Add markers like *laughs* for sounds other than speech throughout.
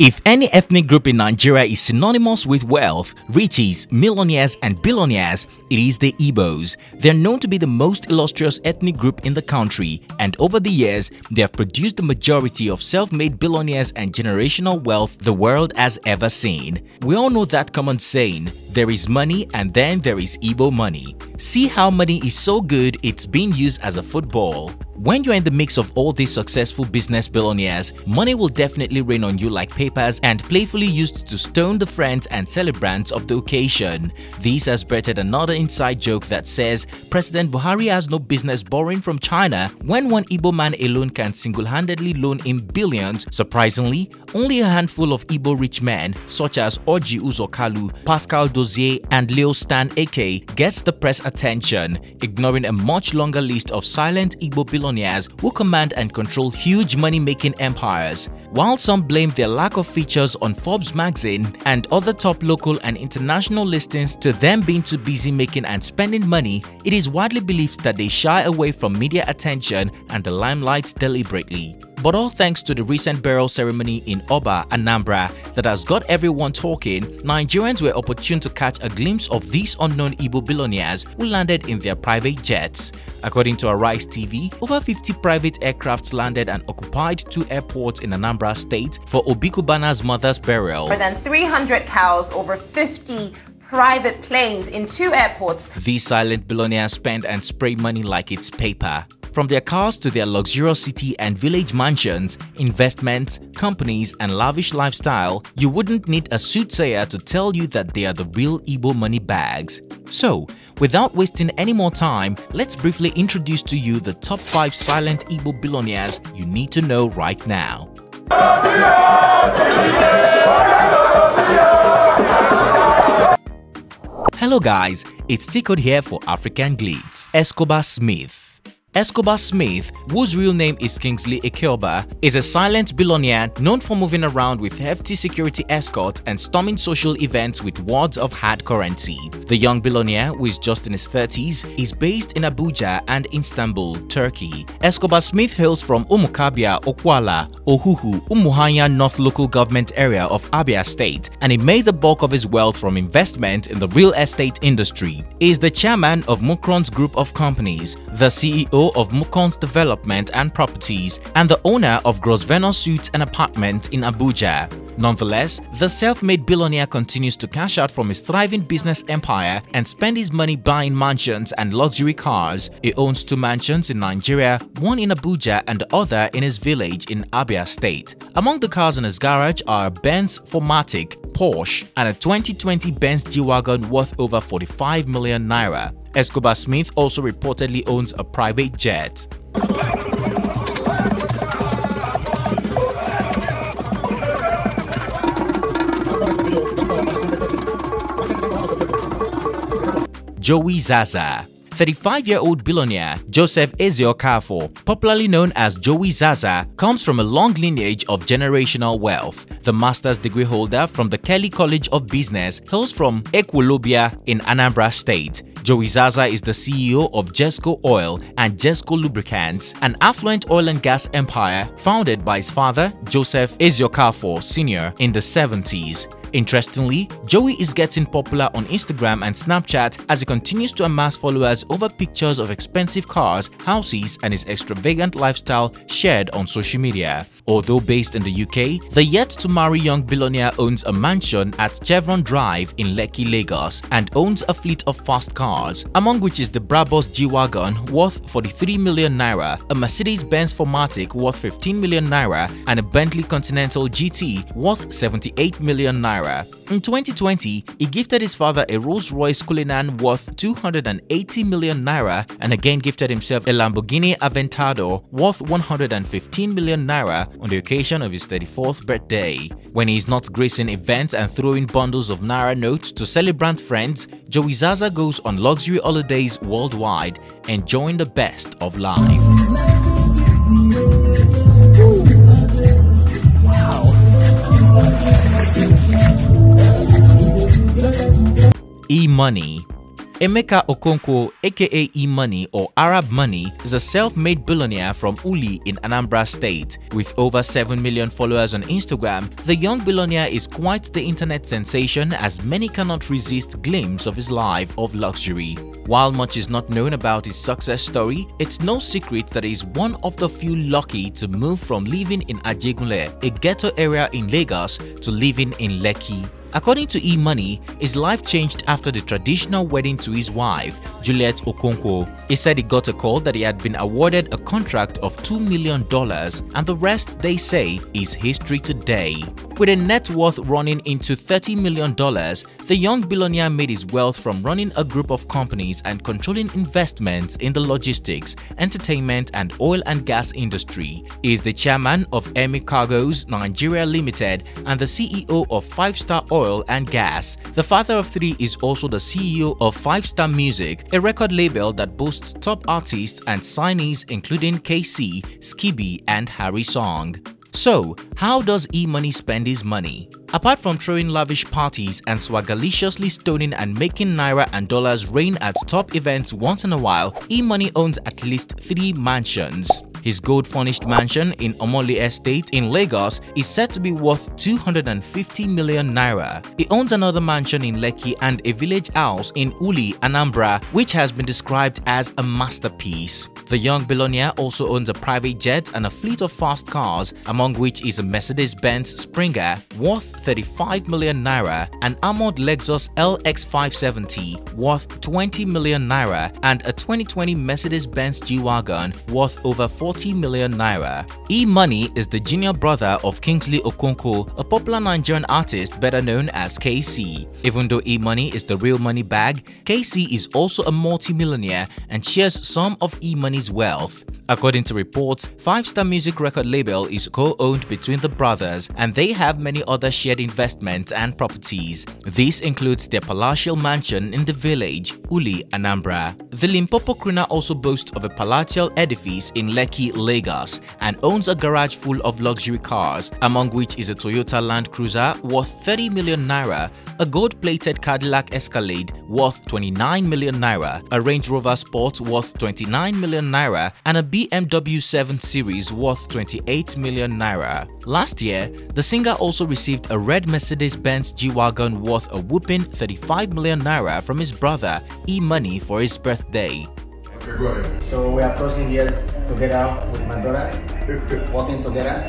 If any ethnic group in Nigeria is synonymous with wealth, riches, millionaires and billionaires, it is the Igbos. They are known to be the most illustrious ethnic group in the country and over the years, they have produced the majority of self-made billionaires and generational wealth the world has ever seen. We all know that common saying, there is money and then there is Igbo money. See how money is so good it's being used as a football. When you're in the mix of all these successful business billionaires, money will definitely rain on you like papers and playfully used to stone the friends and celebrants of the occasion. This has breeded another inside joke that says President Buhari has no business borrowing from China when one Igbo man alone can single-handedly loan him billions. Surprisingly, only a handful of Igbo rich men such as Orji Uzokalu, Paschal Dozie and Leo Stan Ekeh gets the press attention, ignoring a much longer list of silent Igbo billionaires who command and control huge money-making empires. While some blame their lack of features on Forbes magazine and other top local and international listings to them being too busy making and spending money, it is widely believed that they shy away from media attention and the limelight deliberately. But all thanks to the recent burial ceremony in Oba, Anambra that has got everyone talking, Nigerians were opportune to catch a glimpse of these unknown Igbo billionaires who landed in their private jets. According to Arise TV, over 50 private aircrafts landed and occupied two airports in Anambra State for Obi Cubana's mother's burial. More than 300 cows, over 50 private planes in two airports. These silent billionaires spend and spray money like it's paper. From their cars to their luxurious city and village mansions, investments, companies, and lavish lifestyle, you wouldn't need a soothsayer to tell you that they are the real Igbo money bags. So, without wasting any more time, let's briefly introduce to you the top 5 silent Igbo billionaires you need to know right now. Hello guys, it's Tico here for African Glitz. Escobar Smith Escobar Smith, whose real name is Kingsley Ekeoba, is a silent billionaire known for moving around with hefty security escorts and storming social events with wads of hard currency. The young billionaire, who is just in his 30s, is based in Abuja and Istanbul, Turkey. Escobar Smith hails from Umukabia, Okwala, Ohuhu, Umuahia North local government area of Abia State and he made the bulk of his wealth from investment in the real estate industry. He is the chairman of Mukron's group of companies, the CEO of Mukons Development and Properties and the owner of Grosvenor Suites and Apartment in Abuja. Nonetheless, the self-made billionaire continues to cash out from his thriving business empire and spend his money buying mansions and luxury cars. He owns two mansions in Nigeria, one in Abuja and the other in his village in Abia State. Among the cars in his garage are a Benz 4MATIC, Porsche, and a 2020 Benz G-Wagon worth over 45 million naira. Escobar Smith also reportedly owns a private jet. Joey Zaza 35-year-old billionaire Joseph Eziokafor, popularly known as Joey Zaza, comes from a long lineage of generational wealth. The master's degree holder from the Kelley College of Business hails from Ekwulobia in Anambra State. Joey Zaza is the CEO of Jesco Oil and Jesco Lubricants, an affluent oil and gas empire founded by his father, Joseph Eziokafor Sr. in the 70s. Interestingly, Joey is getting popular on Instagram and Snapchat as he continues to amass followers over pictures of expensive cars, houses, and his extravagant lifestyle shared on social media. Although based in the UK, the yet-to-marry young billionaire owns a mansion at Chevron Drive in Lekki, Lagos and owns a fleet of fast cars, among which is the Brabus G-Wagon worth 43 million naira, a Mercedes-Benz 4MATIC worth 15 million naira, and a Bentley Continental GT worth 78 million naira naira. In 2020, he gifted his father a Rolls-Royce Cullinan worth 280 million naira and again gifted himself a Lamborghini Aventador worth 115 million naira on the occasion of his 34th birthday. When he is not gracing events and throwing bundles of naira notes to celebrant friends, Joey Zaza goes on luxury holidays worldwide, enjoying the best of life. E-Money Emeka Okonkwo, aka E-Money or Arab Money, is a self-made billionaire from Uli in Anambra State. With over 7 million followers on Instagram, the young billionaire is quite the internet sensation as many cannot resist glimpse of his life of luxury. While much is not known about his success story, it's no secret that he's one of the few lucky to move from living in Ajegunle, a ghetto area in Lagos, to living in Lekki, According to E-Money, his life changed after the traditional wedding to his wife, Juliet Okonkwo. He said he got a call that he had been awarded a contract of $2 million and the rest, they say, is history today. With a net worth running into $30 million, the young billionaire made his wealth from running a group of companies and controlling investments in the logistics, entertainment and oil and gas industry. He is the chairman of Emi Cargoes Nigeria Limited and the CEO of Five Star Oil and Gas. The father of three is also the CEO of Five Star Music, a record label that boasts top artists and signees including KC, Skiibii and Harrysong. So, how does E-Money spend his money? Apart from throwing lavish parties and swagalicious stoning and making naira and dollars rain at top events once in a while, E-Money owns at least three mansions. His gold-furnished mansion in Omole Estate in Lagos is said to be worth 250 million naira. He owns another mansion in Lekki and a village house in Uli, Anambra, which has been described as a masterpiece. The young billionaire also owns a private jet and a fleet of fast cars, among which is a Mercedes-Benz Springer worth 35 million naira, an armored Lexus LX570 worth 20 million naira, and a 2020 Mercedes-Benz G-Wagon worth over 40 million naira. E-Money is the junior brother of Kingsley Okonkwo, a popular Nigerian artist better known as KC. Even though E-Money is the real money bag, KC is also a multi-millionaire and shares some of E-Money's wealth. According to reports, Five Star Music record label is co-owned between the brothers and they have many other shared investments and properties. This includes their palatial mansion in the village, Uli, Anambra. The Limpopo Crooner also boasts of a palatial edifice in Lekki, Lagos and owns a garage full of luxury cars, among which is a Toyota Land Cruiser worth 30 million naira, a gold-plated Cadillac Escalade worth 29 million naira, a Range Rover Sport worth 29 million naira, and a BMW 7 Series worth 28 million naira. Last year, the singer also received a red Mercedes-Benz G-Wagon worth a whooping 35 million naira from his brother E-Money for his birthday. Okay, go ahead. So we are crossing here together with my daughter, working together.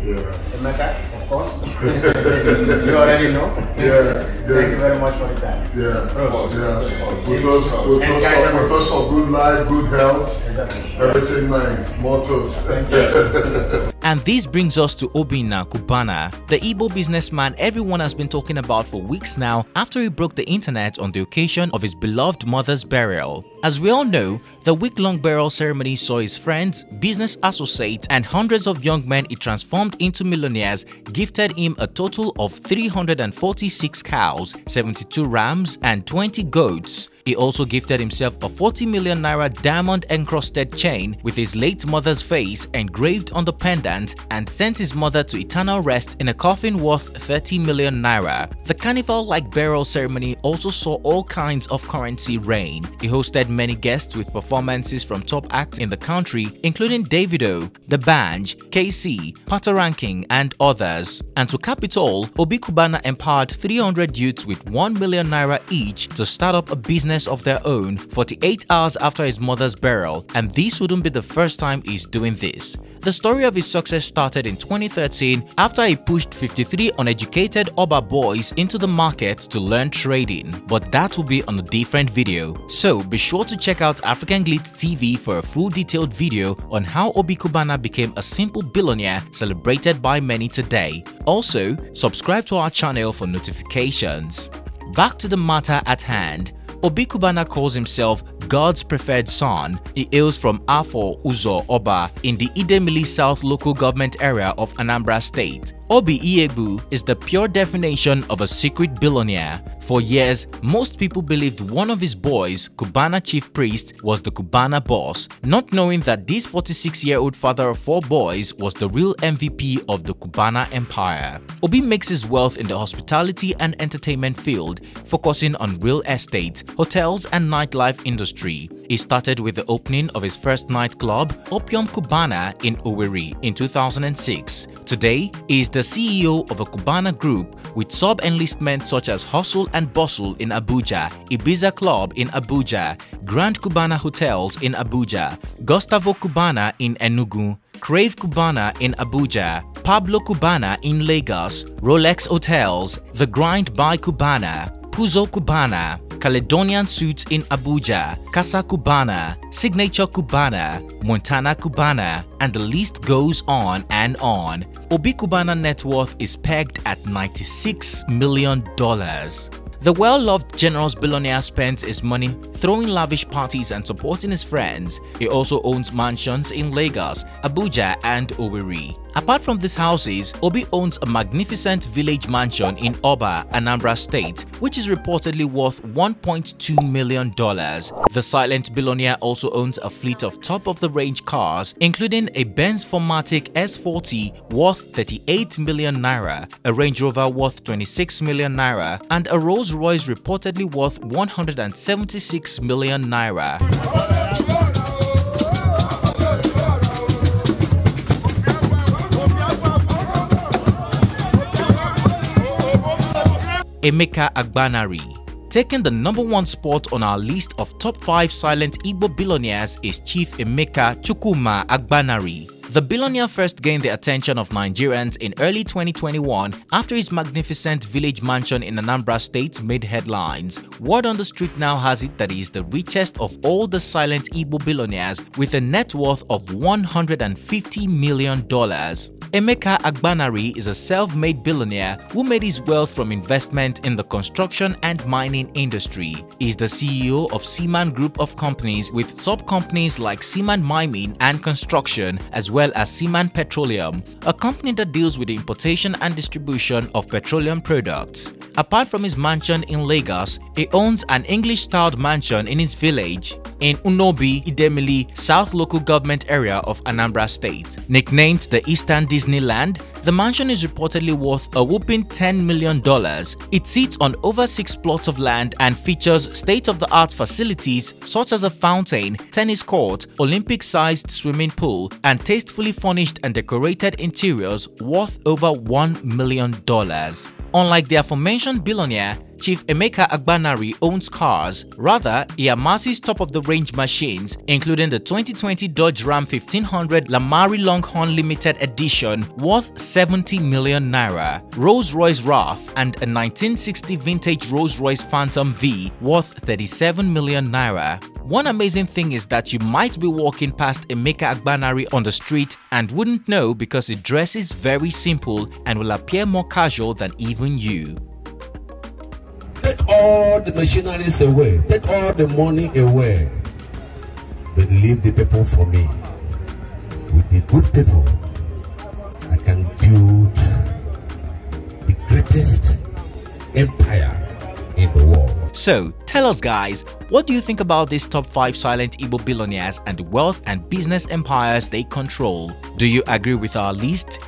Yeah. Emeka, of course. *laughs* *laughs* you already know. Yeah. Thank you very much for the time. Yeah. Bros. Yeah. With us, with us, of- with us of good life, good health, Exactly. everything nice, motors. *laughs* And this brings us to Obina Cubana, the Igbo businessman everyone has been talking about for weeks now after he broke the internet on the occasion of his beloved mother's burial. As we all know, the week-long burial ceremony saw his friends, business associates, and hundreds of young men he transformed into millionaires gifted him a total of 346 cows, 72 rams, and 20 goats. He also gifted himself a 40 million naira diamond encrusted chain with his late mother's face engraved on the pendant and sent his mother to eternal rest in a coffin worth 30 million naira. The carnival-like burial ceremony also saw all kinds of currency rain. He hosted many guests with performances from top acts in the country including Davido, D'banj, KC, Patoranking and others. And to cap it all, Obi Cubana empowered 300 youths with 1 million naira each to start up a business of their own 48 hours after his mother's burial and this wouldn't be the first time he's doing this. The story of his success started in 2013 after he pushed 53 uneducated Oba boys into the market to learn trading, but that will be on a different video. So be sure to check out African Glitz TV for a full detailed video on how Obi Cubana became a simple billionaire celebrated by many today. Also, subscribe to our channel for notifications. Back to the matter at hand. Obi Cubana calls himself God's preferred son. He hails from Afo Uzo Oba in the Idemili South local government area of Anambra State. Obi Iyiegbu is the pure definition of a secret billionaire. For years, most people believed one of his boys, Cubana chief priest, was the Cubana boss, not knowing that this 46-year-old father of four boys was the real MVP of the Cubana empire. Obi makes his wealth in the hospitality and entertainment field, focusing on real estate, hotels and nightlife industry. He started with the opening of his first nightclub, Opium Cubana in Owerri in 2006. Today, he is the CEO of a Cubana group with sub-enlistments such as Hustle and Bustle in Abuja, Ibiza Club in Abuja, Grand Cubana Hotels in Abuja, Gustavo Cubana in Enugu, Crave Cubana in Abuja, Pablo Cubana in Lagos, Rolex Hotels, The Grind by Cubana, Puzo Cubana, Caledonian Suits in Abuja, Casa Cubana, Signature Cubana, Montana Cubana, and the list goes on and on. Obi Cubana net worth is pegged at $96 million. The well-loved generous billionaire spends his money throwing lavish parties and supporting his friends. He also owns mansions in Lagos, Abuja and Owerri. Apart from these houses, Obi owns a magnificent village mansion in Oba, Anambra State, which is reportedly worth $1.2 million. The silent billionaire also owns a fleet of top-of-the-range cars, including a Benz 4MATIC S40 worth 38 million naira, a Range Rover worth 26 million naira, and a Rolls-Royce reportedly worth 176 million naira. Emeka Agbanari. Taking the number one spot on our list of top 5 silent Igbo billionaires is Chief Emeka Chukwuma Agbanari. The billionaire first gained the attention of Nigerians in early 2021 after his magnificent village mansion in Anambra State made headlines. Word on the street now has it that he is the richest of all the silent Igbo billionaires with a net worth of $150 million. Emeka Agbanari is a self-made billionaire who made his wealth from investment in the construction and mining industry. He is the CEO of Seaman Group of companies with sub-companies like Seaman Mining and Construction as well as Seaman Petroleum, a company that deals with the importation and distribution of petroleum products. Apart from his mansion in Lagos, he owns an English-styled mansion in his village in Unobi, Idemili, South Local Government Area of Anambra State. Nicknamed the Eastern Disneyland, the mansion is reportedly worth a whopping $10 million. It sits on over 6 plots of land and features state-of-the-art facilities such as a fountain, tennis court, Olympic-sized swimming pool, and tastefully furnished and decorated interiors worth over $1 million. Unlike the aforementioned billionaire, Chief Emeka Agbanari owns cars. Rather, he amasses top-of-the-range machines, including the 2020 Dodge Ram 1500 Laramie Longhorn Limited Edition worth 70 million naira, Rolls-Royce Wraith, and a 1960 vintage Rolls-Royce Phantom V worth 37 million naira. One amazing thing is that you might be walking past Emeka Agbanari on the street and wouldn't know because the dress is very simple and will appear more casual than even you. Take all the machineries away. Take all the money away. But leave the people for me. With the good people, I can build the greatest So, tell us guys, what do you think about these top 5 silent Igbo billionaires and the wealth and business empires they control? Do you agree with our list?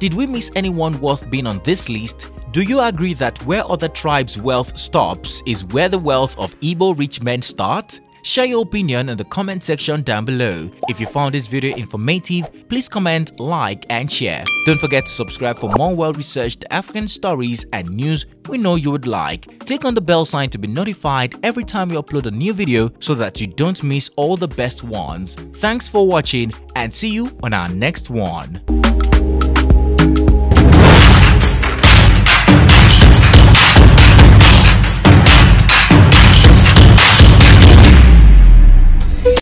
Did we miss anyone worth being on this list? Do you agree that where other tribes' wealth stops is where the wealth of Igbo rich men start? Share your opinion in the comment section down below. If you found this video informative, please comment, like and share. Don't forget to subscribe for more well-researched African stories and news we know you would like. Click on the bell sign to be notified every time we upload a new video so that you don't miss all the best ones. Thanks for watching and see you on our next one.